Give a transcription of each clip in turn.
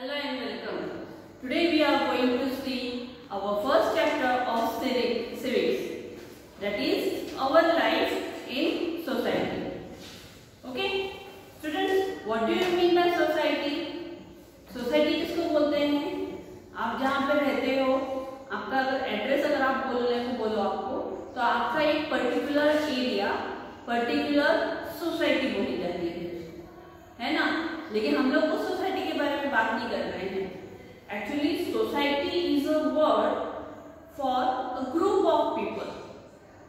Hello and welcome. Today we are going to see our first chapter of civics. That is our life in society. Okay? Students, what do you mean by society? Society किसको बोलते हैं आप जहाँ पे रहते हो आपका अगर एड्रेस अगर आप बोलने को बोलो आपको तो आपका एक पर्टिकुलर एरिया पर्टिकुलर सोसाइटी बोली जाती है है ना लेकिन हम लोग के में बात नहीं कर रहे हैं। Actually society is a word for a group of people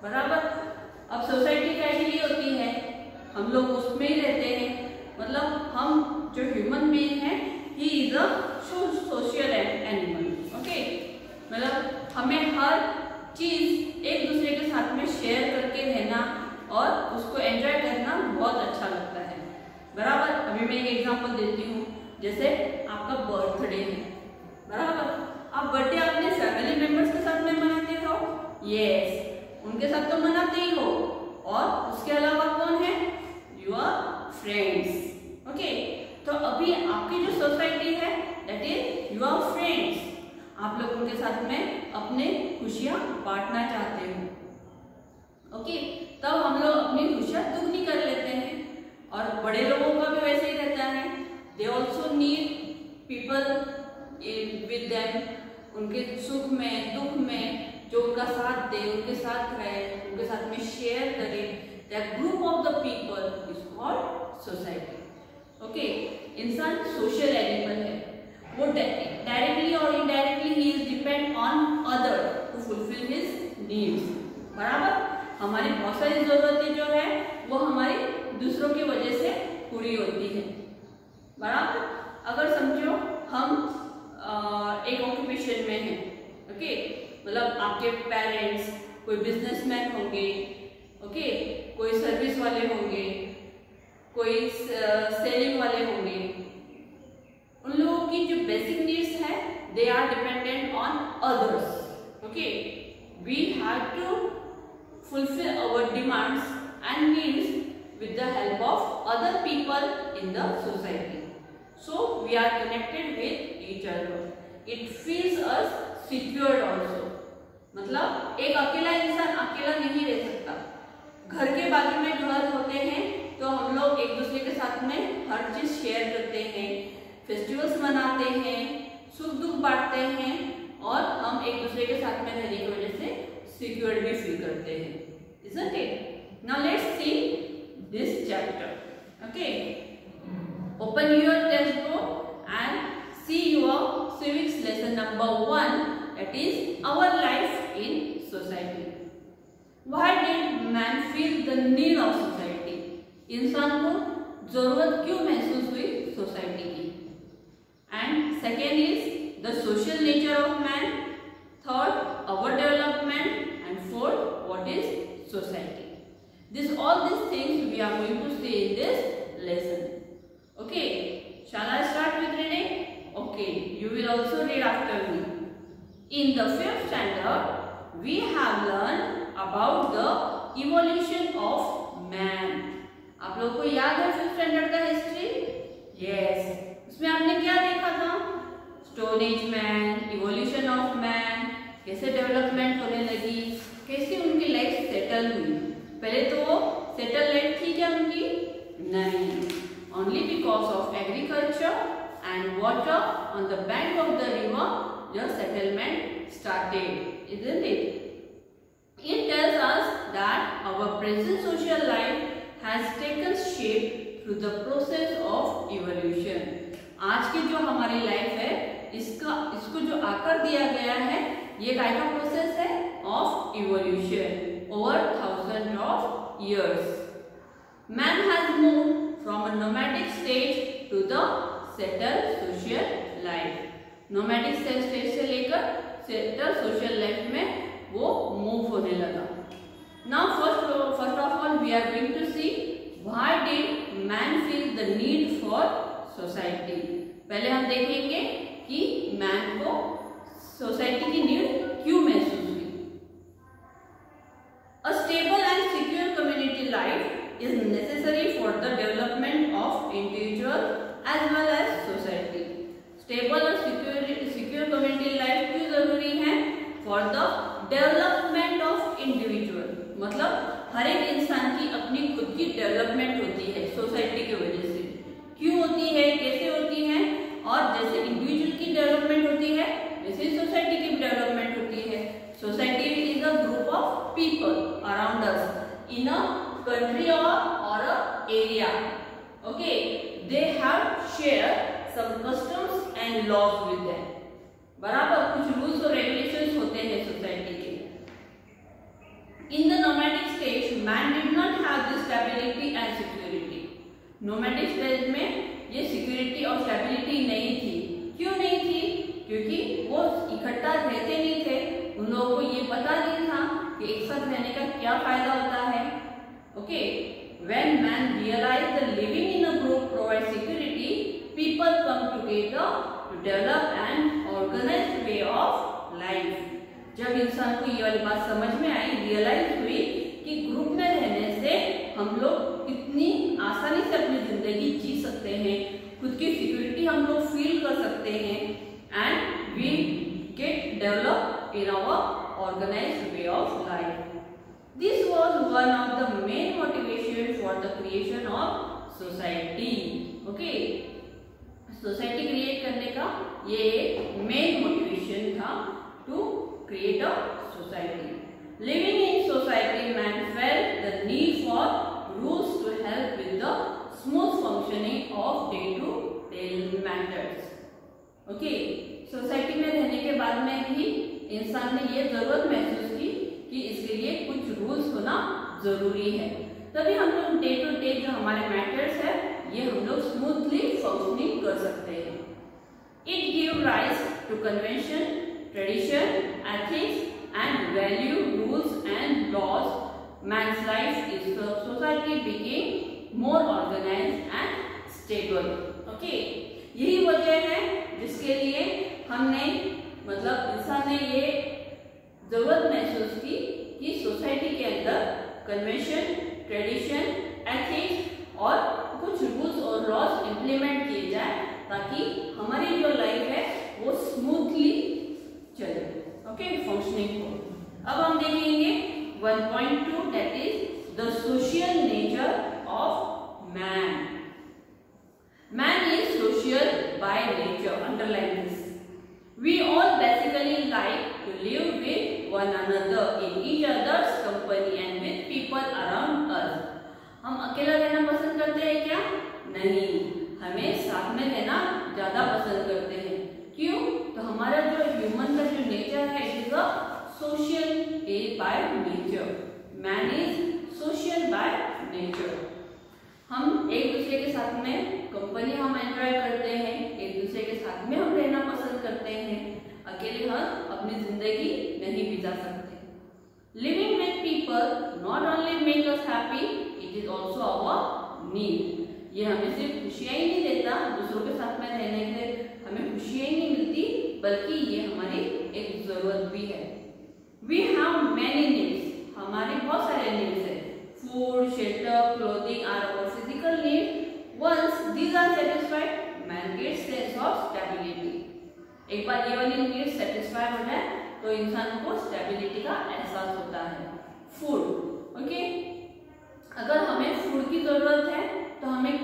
बराबर? अब सोसाइटी कैसी होती है? हम लोग उसमें ही रहते हैं। मतलब हम जो ह्यूमन बींग है he is a social animal okay मतलब हमें हर चीज़ एक दूसरे के साथ में शेयर करके रहना और उसको एंजॉय करना बहुत अच्छा लगता है बराबर अभी मैं एक एग्जांपल देती हूँ जैसे आपका बर्थडे है बराबर आप बर्थडे अपने फैमिली मेंबर्स के साथ में मनाते हो? यस उनके साथ तो मनाते ही हो। और उसके अलावा कौन है? योर फ्रेंड्स ओके तो अभी आपकी जो सोसाइटी है दैट इज़ योर फ्रेंड्स आप लोग उनके साथ में अपने खुशियाँ बांटना चाहते हो। ओके तब हम लोग अपनी खुशियाँ दुगनी कर लेते हैं। और बड़े लोगों का भी वैसे ही रहता है। They also need people with them उनके सुख में, दुख में, जो उनका साथ दे, उनके साथ रहे, उनके साथ में शेयर करे that group of the people is called society okay इंसान सोशल एनिमल है। वो डायरेक्टली और indirectly he is depend on other to fulfil his needs बराबर? हमारी बहुत सारी जरूरतें जो है, वो हमारी दूसरों की वजह से पूरी होती है। बराबर? अगर समझो ओके मतलब आपके पेरेंट्स कोई बिजनेसमैन होंगे ओके कोई सर्विस वाले होंगे, कोई सेलिंग वाले होंगे, उन लोगों की जो बेसिक नीड्स है they are dependent on others okay we have to fulfil our demands and needs with the help of other people in the society so we are connected with each other it feels us secured also. मतलब एक अकेला इंसान अकेला नहीं रह सकता। घर के बाजू में घर होते हैं तो हम लोग एक दूसरे के साथ में हर चीज़ शेयर करते हैं फेस्टिवल्स मनाते हैं, सुख दुख बांटते हैं, और हम एक दूसरे के साथ में रहने की वजह से सिक्योर्ड भी फील करते हैं। Isn't it? Now let's see this chapter. Okay? Open your textbook and see your civics lesson number 1 that is our life in society why did man feel the need of society इंसान को जरूरत क्यों महसूस हुई society की and second is the social nature of man third our development and fourth what is society this all these things we are going to see in the fifth standard, we have learned about the evolution of man. आप लोग को याद है fifth standard का history yes उसमें आपने क्या देखा था? Stone age man evolution of man कैसे डेवलपमेंट होने लगी, कैसे उनकी लाइफ सेटल हुई? पहले तो वो सेटल लाइफ थी क्या उनकी? नहीं. Only because of agriculture and water on the bank of the river your settlement started isn't it it tells us that our present social life has taken shape through the process of evolution आज की जो हमारी life है इसका इसको जो आकार दिया गया है ये काय का प्रोसेस है of evolution over thousand of years man has move from a nomadic stage to the settle social life nomadic cell stage से लेकर सेटल सोशल लाइफ में वो मूव होने लगा। Now first first of all we are going to see why did man feel the need for society पहले हम देखेंगे कि मैन को सोसाइटी की नीड क्यों महसूस हुई? A stable and secure community life is necessary for the development of individual as well as society हर एक इंसान की अपनी खुद की डेवलपमेंट होती है सोसाइटी की वजह से। क्यों होती है? कैसे होती है? और जैसे इंडिविजुअल की डेवलपमेंट होती है वैसे सोसाइटी की डेवलपमेंट होती है। Society is a group of people around us in a country or, or a area. Okay? They have share some customs and laws with बराबर कुछ रूल्स और रेगुलेशंस होते हैं सोसाइटी के। In the nomadic stage man did not have this stability and security nomadic stage में ये security और stability नहीं थी. क्यों नहीं थी? क्योंकि वो इकट्ठा रहते नहीं थे. उन लोगों को ये पता नहीं था कि एक साथ रहने का क्या फ़ायदा होता है. Okay when man realize that living in a group provides security, people come together to develop an organized way of life. जब इंसान को ये वाली बात समझ में आई रियलाइज़ हुई कि ग्रुप में रहने से हम लोग कितनी आसानी से अपनी ज़िंदगी जी सकते हैं, खुद की सिक्योरिटी हम लोग फील कर सकते हैं and we get develop in our organise way of life This was one of the main motivation for the creation of society. Okay. Society create करने का ये मेन मोटिवेशन था to create a society in society man fell the need for rules to help with the smooth functioning of day to day matters okay society में रहने के बाद में भी इंसान ने ये ज़रूरत महसूस की कि इसके लिए कुछ रूल्स होना ज़रूरी है। तभी हम लोग डे टू डे जो हमारे मैटर्स है, ये हम लोग स्मूथली फंक्शनिंग कर सकते हैं। It give rise to convention tradition ethics and value rules and laws man's life is society became more organize and stable okay यही वजह है जिसके लिए हमने मतलब इंसान ने ये ज़रूरत महसूस की कि सोसाइटी के अंदर कन्वेंशन ट्रेडिशन एथिक्स और कुछ रूल्स और लॉज इंप्लीमेंट किए जाए ताकि हमारी जो लाइफ है वो स्मूथली चले। ओके फंक्शनिंग code अब हम देखेंगे 1.2 that is the social nature of man man is social by nature underline this We all basically like to live with one another in each other's company and with people around us. हम अकेला रहना पसंद करते हैं क्या नहीं हमें साथ में रहना ज़्यादा पसंद करते हैं क्यों तो हमारा जो ह्यूमन का जो नेचर है it is a social by nature man is social by nature हम एक दूसरे के साथ में कंपनी हम एंजॉय करते हैं एक दूसरे के साथ में हम रहना पसंद करते हैं अकेले हम अपनी ज़िंदगी नहीं बिता सकते। Living with people not only make us happy it is also our need ये हमें सिर्फ़ खुशियाँ ही नहीं देता दूसरों के साथ में रहने से हमें खुशियाँ ही नहीं मिलती बल्कि ये हमारी एक ज़रूरत भी है। वी हैव मैनी नीड्स हमारे बहुत सारे नीड्स है। Food, shelter, clothing are our physical needs. Once these are satisfied, man gets sense of stability. एक बार ये वाली नीड सेटिस्फाई हो जाए तो इंसान को स्टेबिलिटी का एहसास होता है। फ़ूड ओके अगर हमें फ़ूड की ज़रूरत है तो हमें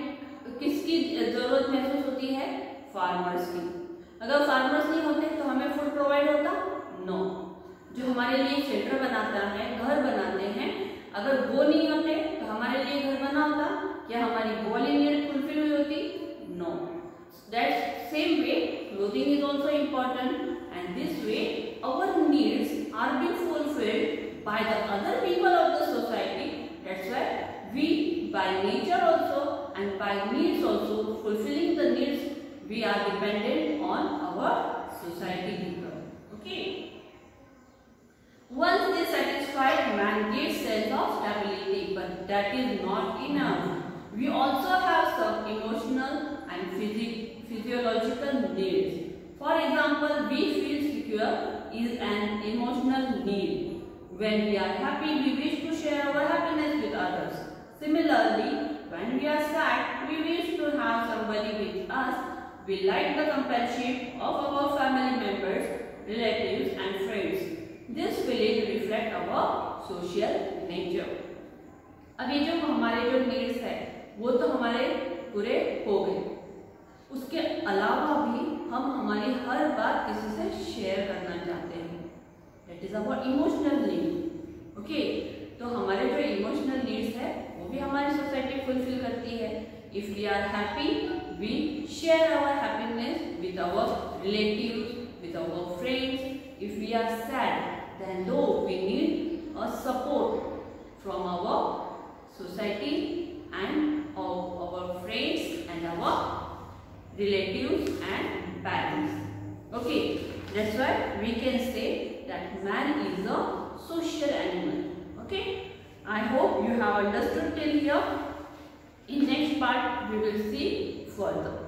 किसकी ज़रूरत महसूस होती है? फार्मर्स की। अगर फार्मर्स नहीं होते तो हमें फ़ूड प्रोवाइड होता? नो जो हमारे लिए शेल्टर बनाता है, घर बनाते हैं, अगर वो नहीं होते तो हमारे लिए घर बना होता? क्या हमारी वो नीड फुलफिल हुई होती? No that same way clothing is also important and this way our needs are being fulfilled by the other people of the society. That's why we by nature also and by needs also fulfilling the needs we are dependent on our society people. Okay. Once they satisfied, man gets sense of stability, but that is not enough. We also have some emotional and physical physiological needs. For example, we feel secure is an emotional need. When we are happy, we wish to share our happiness with others. Similarly, when we are sad, we wish to have somebody with us. We like the companionship of our family members, relatives and friends. This feeling reflects our social nature. ये जो हमारे जो needs है वो तो हमारे पूरे हो गए उसके अलावा भी हम हमारी हर बात किसी से शेयर करना चाहते हैं। That is our emotional need okay तो हमारे जो इमोशनल नीड्स है, वो भी हमारी सोसाइटी फुलफिल करती है। If we are happy we share our happiness with our relative with our friends if we are sad then though we need a support from our relatives and parents. Okay, that's why we can say that man is a social animal. Okay, I hope you have understood till here. In next part, we will see further.